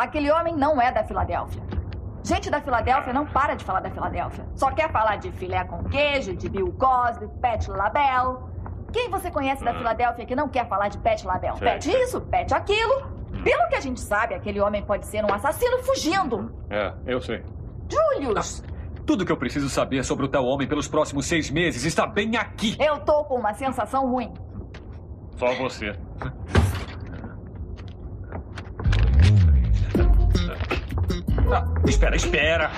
Aquele homem não é da Filadélfia. Gente da Filadélfia não para de falar da Filadélfia. Só quer falar de filé com queijo, de Bill Cosby, Pat LaBelle. Quem você conhece da Filadélfia que não quer falar de Pat LaBelle? Sei. Pat isso, Pat aquilo. Pelo que a gente sabe, aquele homem pode ser um assassino fugindo. É, eu sei. Julius, Tudo que eu preciso saber sobre o tal homem pelos próximos seis meses está bem aqui. eu tô com uma sensação ruim. Só você. Ah, espera, espera.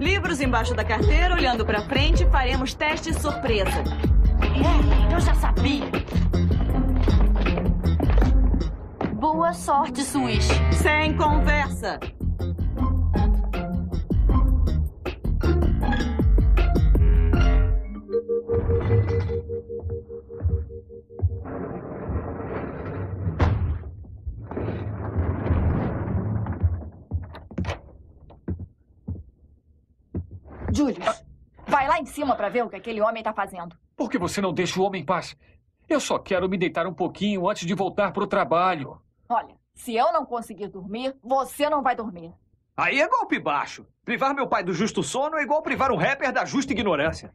Livros embaixo da carteira, olhando pra frente, faremos teste surpresa. É, eu já sabia. Boa sorte, Swish. Sem conversa. Julius, vai lá em cima pra ver o que aquele homem tá fazendo. Por que você não deixa o homem em paz? Eu só quero me deitar um pouquinho antes de voltar para o trabalho. Olha, se eu não conseguir dormir, você não vai dormir. Aí é golpe baixo. Privar meu pai do justo sono é igual privar um rapper da justa ignorância.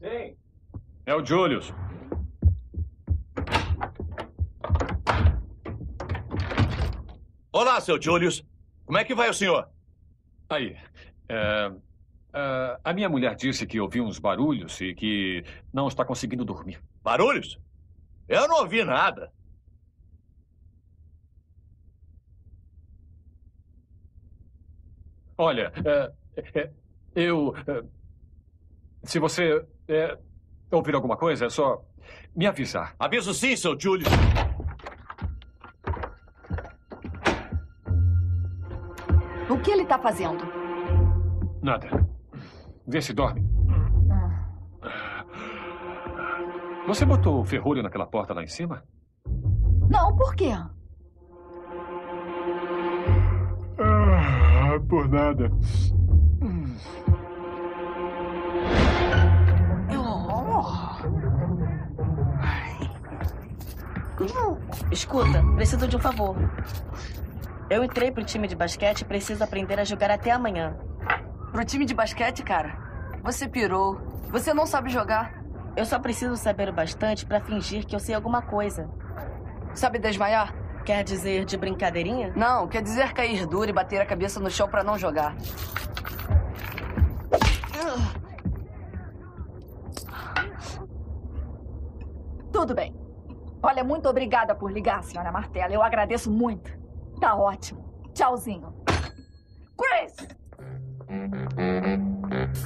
Sim. É o Julius. Olá, seu Julius. Como é que vai o senhor? Aí. é, é, a minha mulher disse que ouviu uns barulhos e que não está conseguindo dormir. Barulhos? Eu não ouvi nada. Olha, é, é, eu. é, se você é, ouvir alguma coisa, é só me avisar. Aviso sim, seu Julius. O que ele tá fazendo? Nada. Vê se dorme. Você botou ferrolho naquela porta lá em cima? Não, por quê? Ah, por nada. Escuta, preciso de um favor. Eu entrei pro time de basquete e preciso aprender a jogar até amanhã. Pro time de basquete, cara? Você pirou. Você não sabe jogar. Eu só preciso saber o bastante pra fingir que eu sei alguma coisa. Sabe desmaiar? Quer dizer de brincadeirinha? Não, quer dizer cair duro e bater a cabeça no chão pra não jogar. Tudo bem. Olha, muito obrigada por ligar, senhora Martela. Eu agradeço muito. Tá ótimo. Tchauzinho. Chris!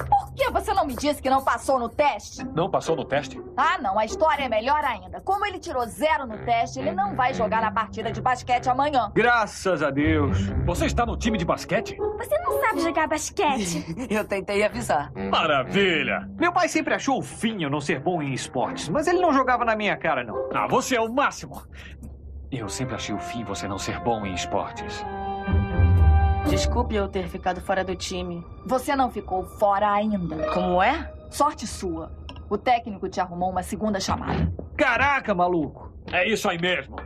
Por que você não me disse que não passou no teste? Não passou no teste? Ah, não. A história é melhor ainda. Como ele tirou zero no teste, ele não vai jogar na partida de basquete amanhã. Graças a Deus. Você está no time de basquete? Você não sabe jogar basquete. Eu tentei avisar. Maravilha! Meu pai sempre achou o fim eu não ser bom em esportes, mas ele não jogava na minha cara, não. Ah, você é o máximo! Eu sempre achei o fim você não ser bom em esportes. Desculpe eu ter ficado fora do time. Você não ficou fora ainda. Como é? Sorte sua. O técnico te arrumou uma segunda chamada. Caraca, maluco. É isso aí mesmo.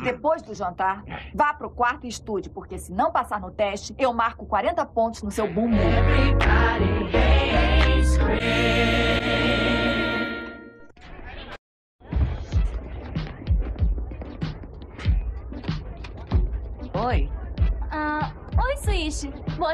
Depois do jantar, vá pro quarto e estude, porque se não passar no teste, eu marco 40 pontos no seu bumbum. Oi. Ah, oi, Swish. Boa